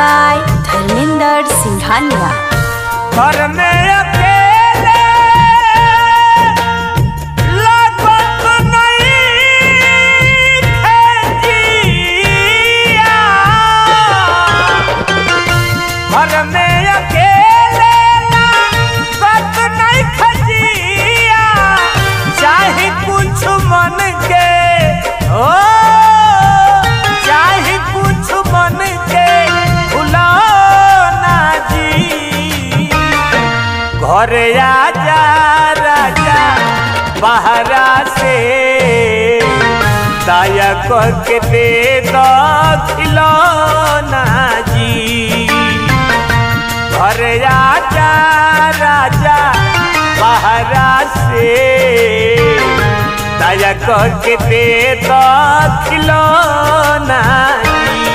by Dharminder Singhania. बहरा से। दया करके दे दो खिलौना जी। घर राजा राजा बहरा से। दया करके दे दो खिलौना जी।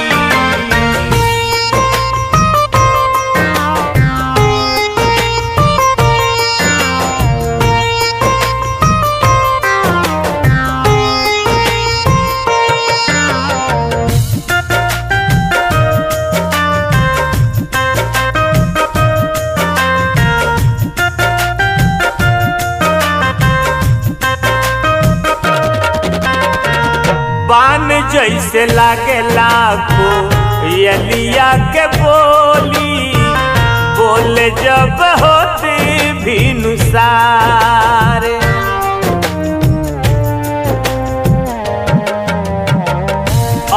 जैसे लागे लाखो यलिया के बोली, बोले जब होते भी नुसार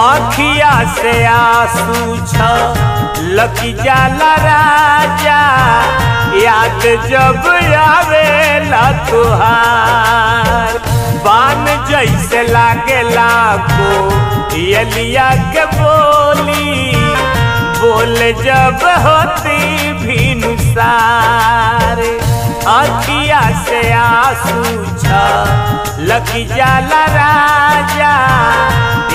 आखिया से आँसू छ, लकी जाला राजा, याद जब आवेला तुहार बान जैसे लागे लाखो यलिया के बोली, बोल जब होती भी नुसार अखिया से आँसू छ लकी जाला राजा।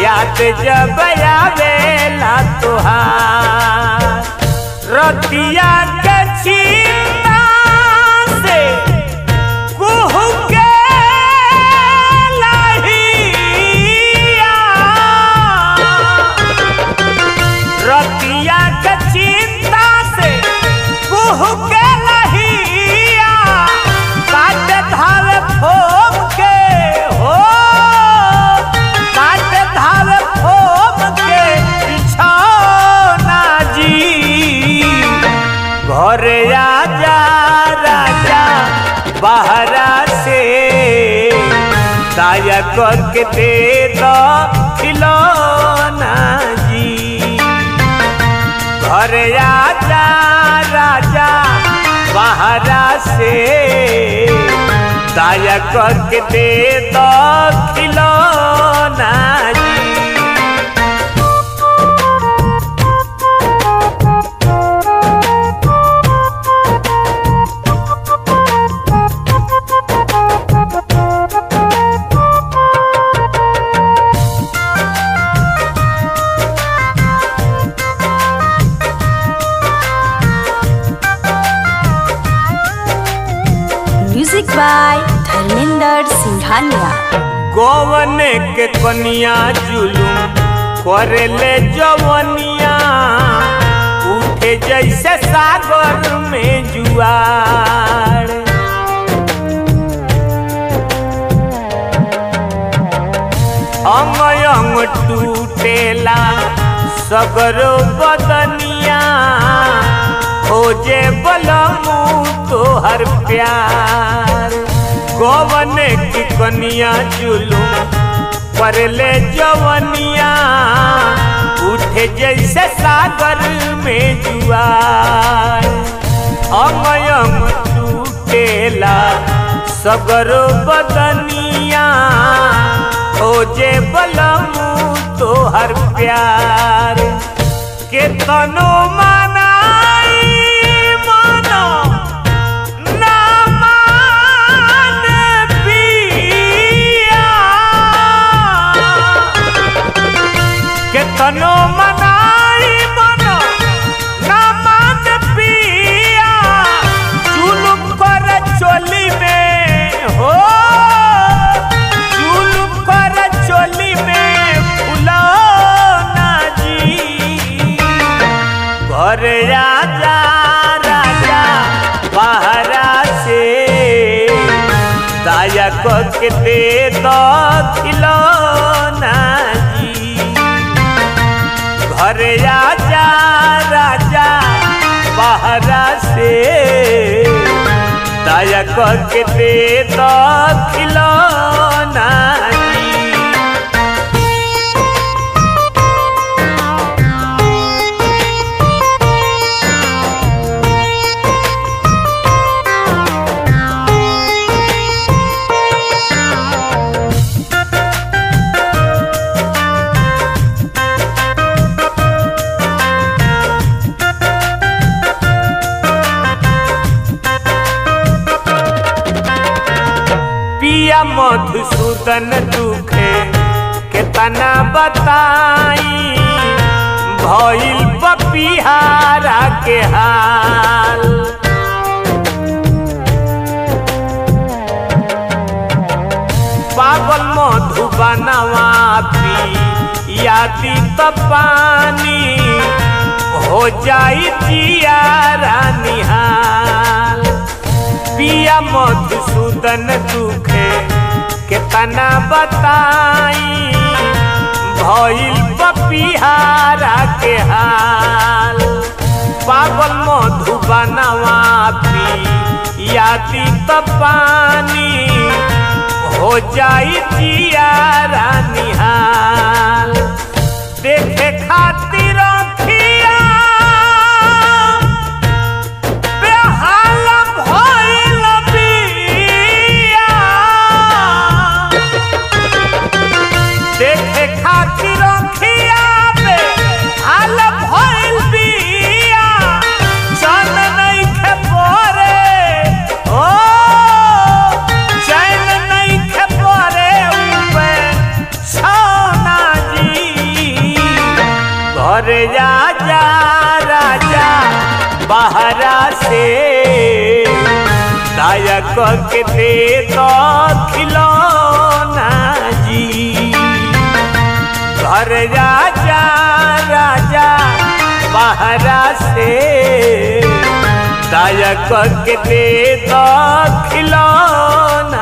याद जब आवेला तुहार। रतिया के चिंता दाया करके दे दो खिलौना जी। घर राजा राजा बाहरा से। दाया करके दे दो Singhania. गोवन के कनिया जुलूम करेले जवनिया। उठे जैसे सागर में जुआर अंग अंग टूटेला सगरो बदनिया। खोजे बलमू तोहर प्यार। गोवन की कनिया चुलू, पर ले जवनिया, उठे जैसे सागर में अंग अंग टूटेला सगरो बदनिया, हो जे बलमू तोहर प्यार। के तनो मनाई बनो मनाई मन नमन पिया। जुलुम कर चोली में हो। जुलुम कर चोली में फुलौना जी। घर राजा राजा, बाहरा से, दायक के दे दो दाया के दे दो खिलौना मधुसूदन दुखे केतना बताई? भइल पपिहारा के हाल। पागल मधुबनवा पी यादी हो जाई जियारा निहाल। पिया मधुसूदन दुखे केतना बताई? भइल पपिहारा के हाल। पागल मधुबनवा पी। यादी त पानी। हो जाई जियारा। बाहरा से। दायक के दे तो खिलौना जी। घर जा जा राजा बाहरा से। दायक के दे तो खिलौना